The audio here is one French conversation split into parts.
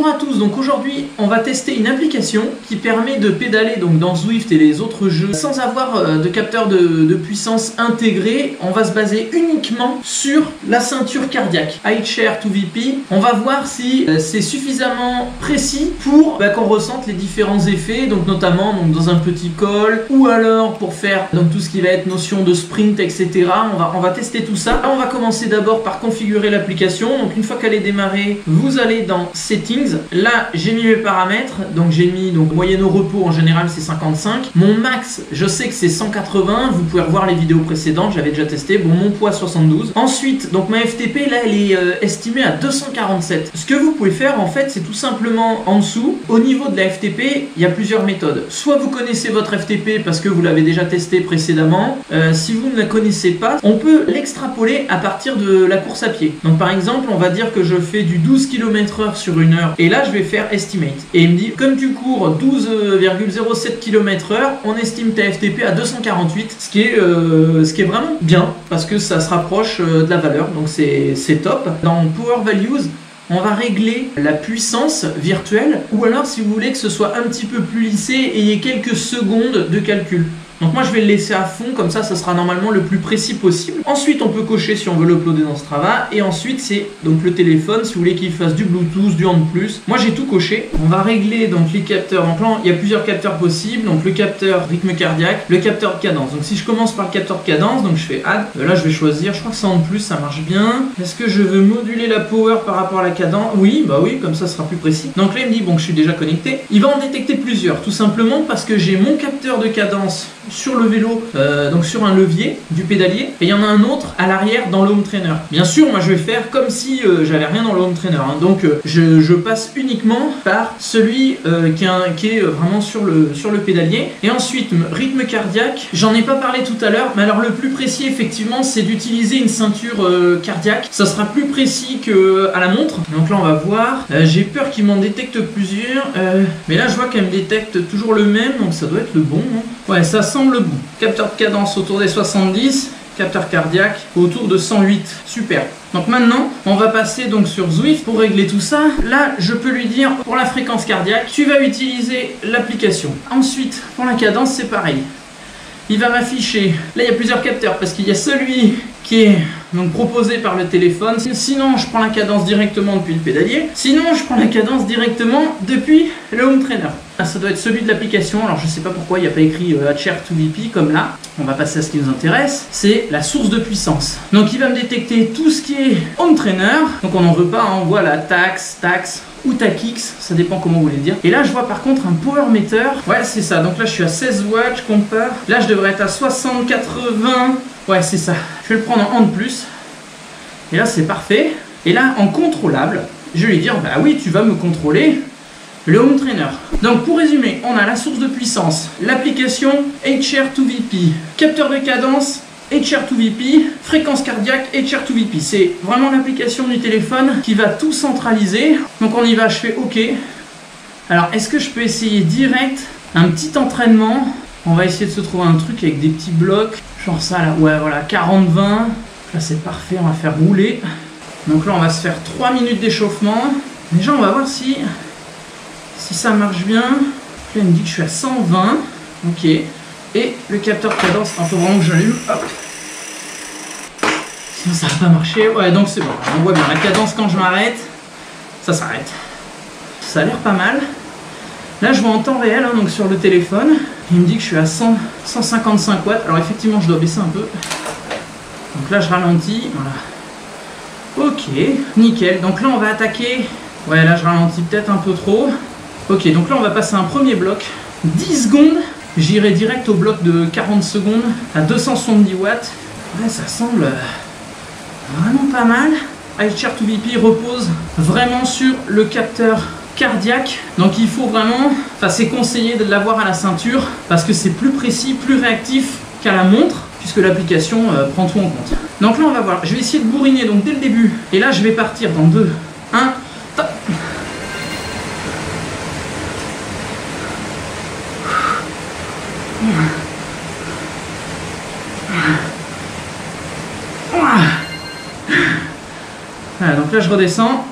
Bonjour à tous, donc aujourd'hui on va tester une application qui permet de pédaler donc dans Zwift et les autres jeux sans avoir euh, de capteur de, puissance intégré. On va se baser uniquement sur la ceinture cardiaque. iShare 2VP, on va voir si euh, c'est suffisamment précis pour bah, qu'on ressente les différents effets, donc notamment donc, dans un petit col ou alors pour faire donc tout ce qui va être notion de sprint, etc. On va, on va tester tout ça. Là, on va commencer d'abord par configurer l'application. Donc une fois qu'elle est démarrée, vous allez dans Settings Là, j'ai mis mes paramètres. Donc, j'ai mis donc moyenne au repos en général, c'est 55. Mon max, je sais que c'est 180. Vous pouvez revoir les vidéos précédentes, j'avais déjà testé. Bon, mon poids 72. Ensuite, donc ma FTP, là, elle est euh, estimée à 247. Ce que vous pouvez faire, en fait, c'est tout simplement en dessous. Au niveau de la FTP, il y a plusieurs méthodes. Soit vous connaissez votre FTP parce que vous l'avez déjà testé précédemment. Euh, si vous ne la connaissez pas, on peut l'extrapoler à partir de la course à pied. Donc, par exemple, on va dire que je fais du 12 km/h sur une heure et là, je vais faire estimate. Et il me dit, comme tu cours 12,07 km/h, on estime ta FTP à 248, ce qui est, euh, ce qui est vraiment bien parce que ça se rapproche euh, de la valeur. Donc c'est top. Dans Power Values, on va régler la puissance virtuelle ou alors si vous voulez que ce soit un petit peu plus lissé ait quelques secondes de calcul. Donc moi je vais le laisser à fond, comme ça ça sera normalement le plus précis possible. Ensuite on peut cocher si on veut l'uploader dans Strava. Et ensuite c'est donc le téléphone, si vous voulez qu'il fasse du Bluetooth, du Hand. Moi j'ai tout coché. On va régler donc les capteurs. Donc là il y a plusieurs capteurs possibles. Donc le capteur rythme cardiaque, le capteur de cadence. Donc si je commence par le capteur de cadence, donc je fais Add. Euh, là je vais choisir, je crois que ça Hand Plus ça marche bien. Est-ce que je veux moduler la power par rapport à la cadence? Oui, bah oui, comme ça sera plus précis. Donc là il me dit bon je suis déjà connecté. Il va en détecter plusieurs, tout simplement parce que j'ai mon capteur de cadence sur le vélo, euh, donc sur un levier du pédalier, et il y en a un autre à l'arrière dans le home trainer. Bien sûr, moi je vais faire comme si euh, j'avais rien dans le home trainer, hein. donc euh, je, passe uniquement par celui qui, est vraiment sur le, pédalier. Et ensuite, rythme cardiaque, j'en ai pas parlé tout à l'heure, mais alors le plus précis effectivement, c'est d'utiliser une ceinture cardiaque. Ça sera plus précis que à la montre. Donc là, on va voir. J'ai peur qu'il m'en détecte plusieurs, mais là je vois qu'elle me détecte toujours le même, donc ça doit être le bon. Hein. Ouais, ça semble bon. Capteur de cadence autour des 70, capteur cardiaque autour de 108. Super. Donc maintenant, on va passer donc sur Zwift pour régler tout ça. Là, je peux lui dire pour la fréquence cardiaque, tu vas utiliser l'application. Ensuite, pour la cadence, c'est pareil. Il va m'afficher. Là, il y a plusieurs capteurs parce qu'il y a celui qui est donc proposé par le téléphone. Sinon, je prends la cadence directement depuis le pédalier. Sinon, je prends la cadence directement depuis le home trainer. Ah, ça doit être celui de l'application. Alors, je sais pas pourquoi il n'y a pas écrit euh, 2VP comme là. On va passer à ce qui nous intéresse. C'est la source de puissance. Donc, il va me détecter tout ce qui est home trainer. Donc, on n'en veut pas. Hein. On voit la taxe, taxe, ou TACX, ça dépend comment vous voulez dire. Et là, je vois par contre un power meter. Ouais, c'est ça. Donc là, je suis à 16 watts, compare. Là, je devrais être à 60, 80. Ouais, c'est ça. Je vais le prendre en de plus. Et là, c'est parfait. Et là, en contrôlable, je vais lui dire, bah oui, tu vas me contrôler le home trainer. Donc pour résumer, on a la source de puissance, l'application HR2VP, capteur de cadence, HR2VP, fréquence cardiaque, HR2VP. C'est vraiment l'application du téléphone qui va tout centraliser. Donc on y va, je fais OK. Alors est-ce que je peux essayer direct un petit entraînement? On va essayer de se trouver un truc avec des petits blocs. Genre ça là, ouais voilà, 40-20. Là c'est parfait, on va faire rouler. Donc là on va se faire 3 minutes d'échauffement. Déjà on va voir si, si ça marche bien. Là il me dit que je suis à 120. Ok et le capteur de cadence. Il faut vraiment que j'allume. Sinon ça va pas marcher. Ouais donc c'est bon. On voit bien la cadence quand je m'arrête, ça s'arrête. Ça a l'air pas mal. Là je vois en temps réel, hein, donc sur le téléphone, il me dit que je suis à 100, 155 watts. Alors effectivement je dois baisser un peu. Donc là je ralentis, voilà. Ok, nickel. Donc là on va attaquer. Ouais là je ralentis peut-être un peu trop. Ok, donc là on va passer un premier bloc. 10 secondes J'irai direct au bloc de 40 secondes à 270 watts. Ouais, ça semble vraiment pas mal. iShare2VP repose vraiment sur le capteur cardiaque. Donc il faut vraiment, enfin c'est conseillé de l'avoir à la ceinture parce que c'est plus précis, plus réactif qu'à la montre puisque l'application euh, prend tout en compte. Donc là on va voir, je vais essayer de bourriner donc dès le début. Et là je vais partir dans 2, 1, donc là je redescends.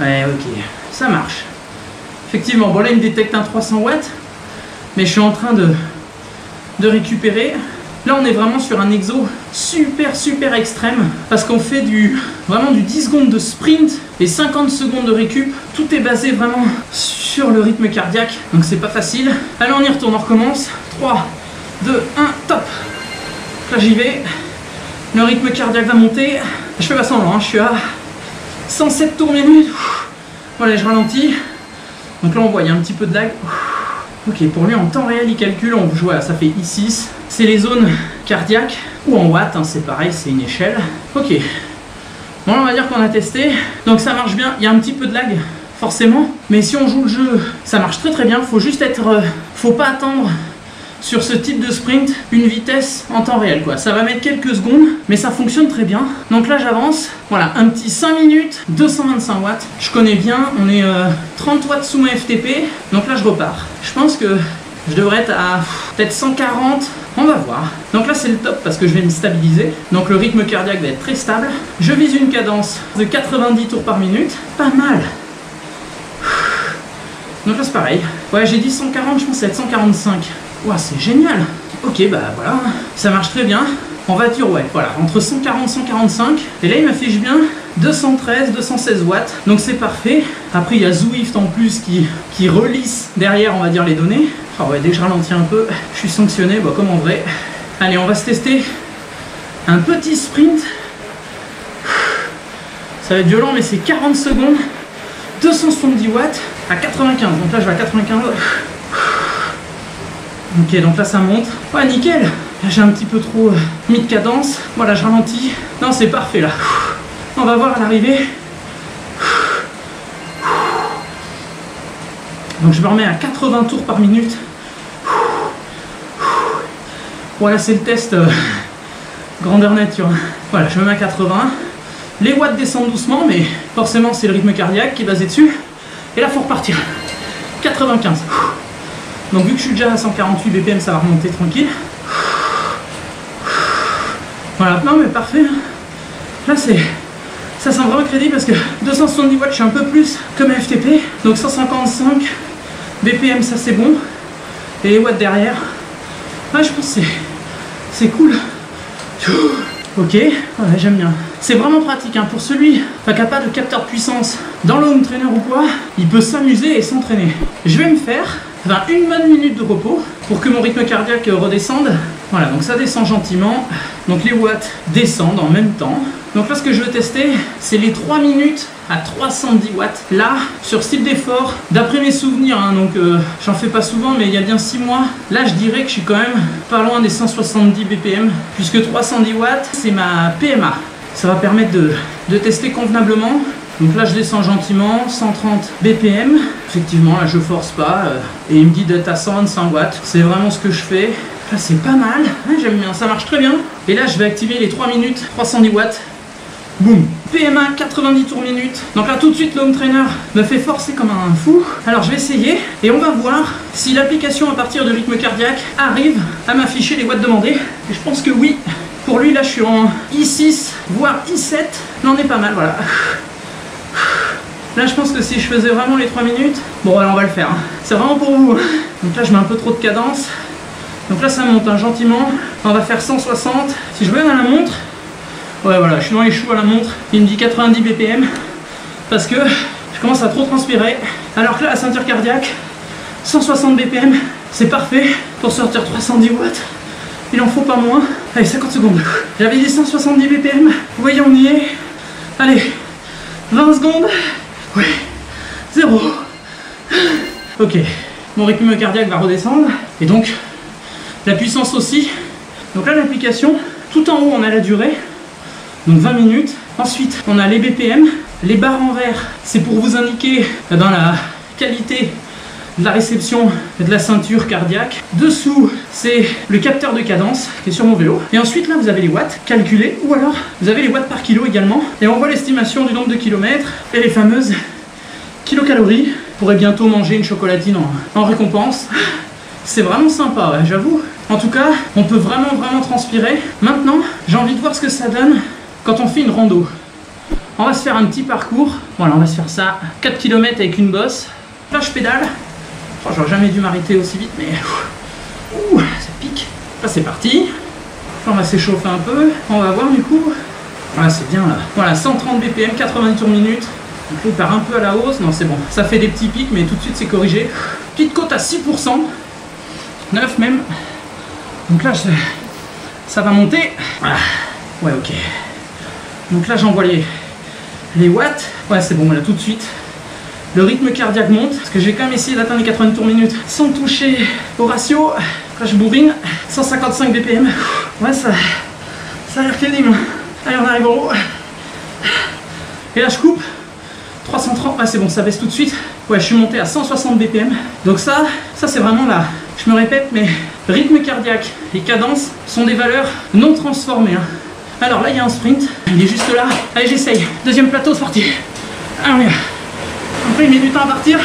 Ouais, ok. ça marche. Effectivement, bon là il me détecte un 300 watts, mais je suis en train de, récupérer. Là on est vraiment sur un exo super super extrême parce qu'on fait du vraiment du 10 secondes de sprint et 50 secondes de récup. Tout est basé vraiment sur le rythme cardiaque, donc c'est pas facile. Allez on y retourne, on recommence. 3, 2, 1, top Là j'y vais. Le rythme cardiaque va monter. Je fais pas semblant, hein. je suis à 107 tours minute. Voilà, je ralentis. Donc là, on voit, il y a un petit peu de lag. Ok, pour lui, en temps réel, il calcule. On voit, ça fait I6. C'est les zones cardiaques ou en watts, hein, c'est pareil, c'est une échelle. Ok. Bon, on va dire qu'on a testé. Donc ça marche bien. Il y a un petit peu de lag, forcément. Mais si on joue le jeu, ça marche très très bien. Faut juste être. Euh, faut pas attendre sur ce type de sprint une vitesse en temps réel quoi. Ça va mettre quelques secondes mais ça fonctionne très bien. Donc là j'avance, voilà, un petit 5 minutes, 225 watts. Je connais bien, on est 30 euh, watts sous ma FTP, donc là je repars. Je pense que je devrais être à peut-être 140, on va voir. Donc là c'est le top parce que je vais me stabiliser. Donc le rythme cardiaque va être très stable. Je vise une cadence de 90 tours par minute, pas mal. Donc là c'est pareil. Ouais j'ai dit 140, je pense être 145. Ouah, c'est génial Ok, bah voilà, ça marche très bien. En voiture, ouais, voilà, entre 140 et 145. Et là, il m'affiche bien 213, 216 watts. Donc c'est parfait. Après, il y a Zwift en plus qui, qui relisse derrière, on va dire, les données. Ah ouais, dès que je ralentis un peu, je suis sanctionné, bah, comme en vrai. Allez, on va se tester un petit sprint. Ça va être violent, mais c'est 40 secondes. 270 watts à 95. Donc là, je vais à 95. Ok, donc là ça monte. Ouais, nickel J'ai un petit peu trop euh, mis de cadence. Voilà, je ralentis. Non, c'est parfait là. On va voir à l'arrivée. Donc je me remets à 80 tours par minute. Voilà, c'est le test euh, grandeur nature. Voilà, je me mets à 80. Les watts descendent doucement, mais forcément c'est le rythme cardiaque qui est basé dessus. Et là, faut repartir. 95. Donc vu que je suis déjà à 148 BPM, ça va remonter tranquille. Voilà, non mais parfait. Là c'est. Ça sent vraiment crédit parce que 270 watts, je suis un peu plus comme FTP. Donc 155 BPM, ça c'est bon. Et les watts derrière. Ouais, je pense que c'est cool. Ok, j'aime bien. C'est vraiment pratique hein. pour celui qui n'a pas de capteur de puissance dans le trainer ou quoi, il peut s'amuser et s'entraîner. Je vais me faire une bonne minute de repos pour que mon rythme cardiaque redescende. Voilà, donc ça descend gentiment. Donc les watts descendent en même temps. Donc là, ce que je veux tester, c'est les 3 minutes à 310 watts. Là, sur style d'effort, d'après mes souvenirs, hein, donc euh, j'en fais pas souvent, mais il y a bien 6 mois, là je dirais que je suis quand même pas loin des 170 BPM, puisque 310 watts, c'est ma PMA. Ça va permettre de, tester convenablement donc là je descends gentiment, 130 BPM. Effectivement là je force pas euh, et il me dit d'être à 125 watts. C'est vraiment ce que je fais. Là c'est pas mal, hein, j'aime bien, ça marche très bien. Et là je vais activer les 3 minutes, 310 watts. Boum PMA 90 tours minute. Donc là tout de suite l'home trainer me fait forcer comme un fou. Alors je vais essayer et on va voir si l'application à partir de rythme cardiaque arrive à m'afficher les watts demandés. Et je pense que oui. Pour lui là je suis en I6 voire I7. Non on est pas mal voilà. Là, je pense que si je faisais vraiment les 3 minutes, bon, alors on va le faire. Hein. C'est vraiment pour vous. Donc là, je mets un peu trop de cadence. Donc là, ça monte hein, gentiment. On va faire 160. Si je regarde à la montre, ouais, voilà, je suis dans les choux à la montre. Il me dit 90 BPM parce que je commence à trop transpirer. Alors que là, la ceinture cardiaque, 160 BPM, c'est parfait pour sortir 310 watts. Il en faut pas moins. Allez, 50 secondes. J'avais dit 170 BPM. Vous voyez, on y est. Allez, 20 secondes. Oui. Zéro. Ok. Mon rythme cardiaque va redescendre. Et donc, la puissance aussi. Donc là, l'application, tout en haut, on a la durée. Donc 20 minutes. Ensuite, on a les BPM. Les barres en vert, c'est pour vous indiquer dans eh la qualité de la réception de la ceinture cardiaque. Dessous, c'est le capteur de cadence qui est sur mon vélo. Et ensuite, là, vous avez les watts calculés ou alors vous avez les watts par kilo également. Et on voit l'estimation du nombre de kilomètres et les fameuses kilocalories. Vous pourrez bientôt manger une chocolatine en, récompense. C'est vraiment sympa, j'avoue. En tout cas, on peut vraiment, vraiment transpirer. Maintenant, j'ai envie de voir ce que ça donne quand on fait une rando. On va se faire un petit parcours. Voilà, on va se faire ça. 4 km avec une bosse. Là, je pédale. Oh, J'aurais jamais dû m'arrêter aussi vite, mais ouh, ça pique. Là, c'est parti. On va s'échauffer un peu. On va voir du coup. Voilà, c'est bien là. Voilà, 130 BPM, 80 tours minute. Donc il part un peu à la hausse. Non, c'est bon. Ça fait des petits pics, mais tout de suite, c'est corrigé. Petite côte à 6%. 9 même. Donc là, ça va monter. Voilà. Ouais, ok. Donc là, j'envoie les, les watts. Ouais, c'est bon, là, tout de suite. Le rythme cardiaque monte, parce que j'ai quand même essayé d'atteindre les 80 tours minute sans toucher au ratio. Là, je bourrine. 155 BPM. Ouais, ça, ça a l'air crédible. Allez, on arrive en haut. Et là, je coupe. 330. Ah, c'est bon, ça baisse tout de suite. Ouais, je suis monté à 160 BPM. Donc ça, ça c'est vraiment là. Je me répète, mais rythme cardiaque et cadence sont des valeurs non transformées. hein. Alors là, il y a un sprint. Il est juste là. Allez, j'essaye. Deuxième plateau, c'est parti. Allez, on y va. Après, il met du temps à partir.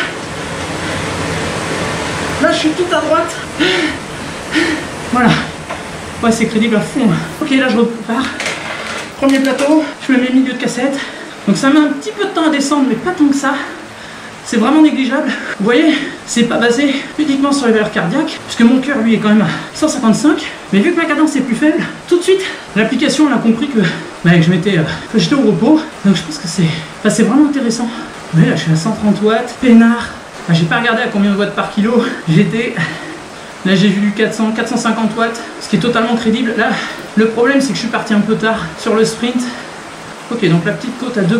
Là, je suis tout à droite. Voilà. Ouais, c'est crédible à fond. Ok, là, je repars. Premier plateau, je me mets milieu de cassette. Donc ça met un petit peu de temps à descendre, mais pas tant que ça. C'est vraiment négligeable. Vous voyez, c'est pas basé uniquement sur les valeurs cardiaques, puisque mon cœur lui est quand même à 155. Mais vu que ma cadence est plus faible, tout de suite, l'application elle a compris que, que je m'étais, euh, j'étais au repos. Donc je pense que c'est, c'est vraiment intéressant. Voyez là, je suis à 130 watts, peinard. Ah, j'ai pas regardé à combien de watts par kilo j'étais. Là j'ai vu du 400, 450 watts, ce qui est totalement crédible. Là, le problème c'est que je suis parti un peu tard sur le sprint. Ok, donc la petite côte à 2%.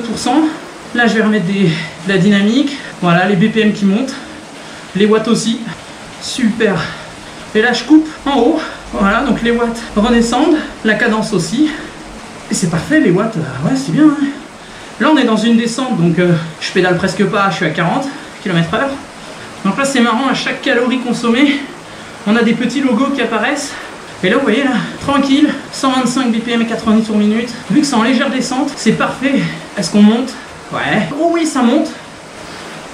Là je vais remettre de la dynamique. Voilà, les BPM qui montent. Les watts aussi. Super. Et là je coupe en haut. Voilà, donc les watts redescendent. La cadence aussi. Et c'est parfait, les watts, euh, ouais c'est bien. hein. Là on est dans une descente, donc euh, je pédale presque pas, je suis à 40 km/h. Donc là c'est marrant, à chaque calorie consommée, on a des petits logos qui apparaissent. Et là, vous voyez, là, tranquille, 125 BPM et 90 tours minute. Vu que c'est en légère descente, c'est parfait. Est-ce qu'on monte? Ouais. Oh oui, ça monte.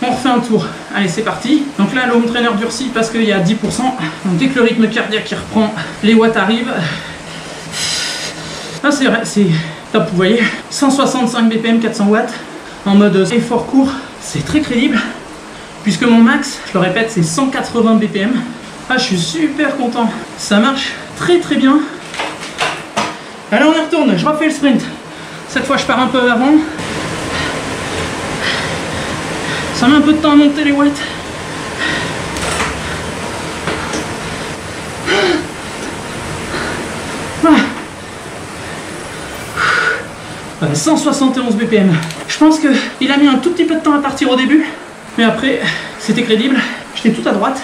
On refait un tour. Allez, c'est parti. Donc là, le home trainer durcit parce qu'il y a 10%. Donc dès que le rythme cardiaque reprend, les watts arrivent. Ah, c'est vrai, c'est top. Vous voyez, 165 BPM, 400 watts en mode effort court. C'est très crédible. Puisque mon max, je le répète, c'est 180 BPM. Ah, je suis super content. Ça marche très très bien. Allez, on y retourne. Je refais le sprint. Cette fois, je pars un peu avant. Ça met un peu de temps à monter les watts. Ouais, 171 BPM. Je pense qu'il a mis un tout petit peu de temps à partir au début, mais après, c'était crédible. J'étais tout à droite.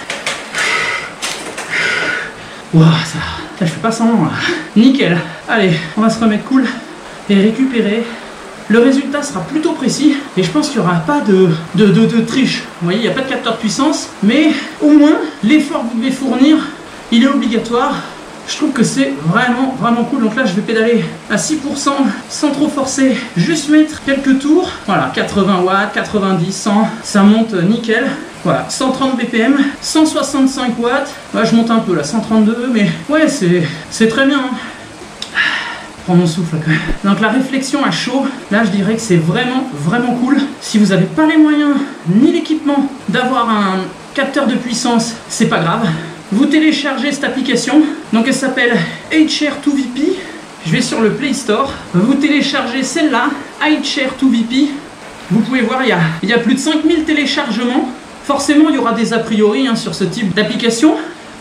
Wow, ça, je fais pas semblant là. Nickel. Allez, on va se remettre cool et récupérer. Le résultat sera plutôt précis et je pense qu'il n'y aura pas de, de, de- de triche. Vous voyez, il n'y a pas de capteur de puissance, mais au moins l'effort que vous devez fournir, il est obligatoire. Je trouve que c'est vraiment vraiment cool. Donc là, je vais pédaler à 6% sans trop forcer, juste mettre quelques tours. Voilà, 80 watts, 90, 100, ça monte nickel. Voilà, 130 BPM, 165 watts. Là, je monte un peu là, 132, mais ouais, c'est très bien. hein. Prends mon souffle quand même. Donc la réflexion à chaud, là je dirais que c'est vraiment vraiment cool. Si vous n'avez pas les moyens ni l'équipement d'avoir un capteur de puissance, c'est pas grave. Vous téléchargez cette application, donc elle s'appelle HR2VP. Je vais sur le Play Store. Vous téléchargez celle-là, HR2VP. Vous pouvez voir, il y a, plus de 5000 téléchargements. Forcément, il y aura des a priori hein, sur ce type d'application.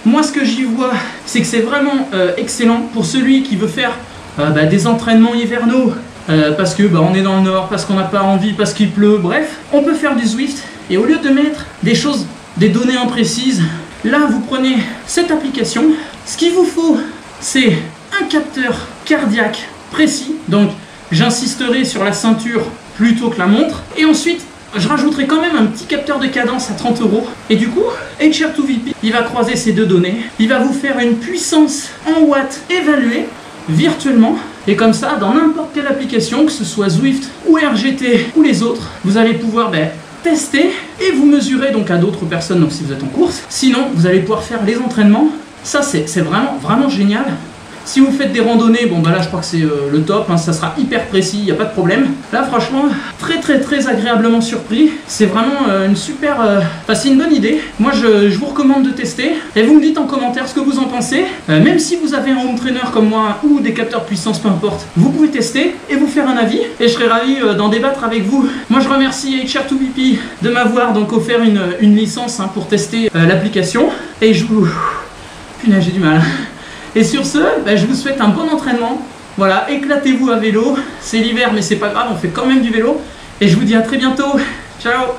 Moi, ce que j'y vois, c'est que c'est vraiment euh, excellent pour celui qui veut faire euh, bah, des entraînements hivernaux. euh, parce que bah, on est dans le nord, parce qu'on n'a pas envie, parce qu'il pleut, bref, on peut faire du Zwift. Et au lieu de mettre des choses, des données imprécises, là vous prenez cette application. Ce qu'il vous faut, c'est un capteur cardiaque précis. Donc j'insisterai sur la ceinture plutôt que la montre. Et ensuite, je rajouterai quand même un petit capteur de cadence à 30 euros. Et du coup, HR2VP, il va croiser ces deux données. Il va vous faire une puissance en watts évaluée virtuellement. Et comme ça, dans n'importe quelle application, que ce soit Zwift ou RGT ou les autres, vous allez pouvoir ben, tester et vous mesurer donc à d'autres personnes, donc si vous êtes en course. Sinon, vous allez pouvoir faire les entraînements. Ça, c'est vraiment, vraiment génial. Si vous faites des randonnées, bon bah là je crois que c'est euh, le top, hein, ça sera hyper précis, il n'y a pas de problème. Là franchement, très très très agréablement surpris. C'est vraiment euh, une super... euh, Enfin c'est une bonne idée. Moi je, vous recommande de tester. Et vous me dites en commentaire ce que vous en pensez. Même si vous avez un home trainer comme moi ou des capteurs puissance, peu importe, vous pouvez tester et vous faire un avis. Et je serai ravi d'en débattre avec vous. Moi je remercie HR2BP de m'avoir donc offert une, une licence hein, pour tester l'application. Et je vous... Punaise j'ai du mal. Et sur ce, bah, je vous souhaite un bon entraînement. Voilà, éclatez-vous à vélo. C'est l'hiver, mais c'est pas grave, on fait quand même du vélo. Et je vous dis à très bientôt. Ciao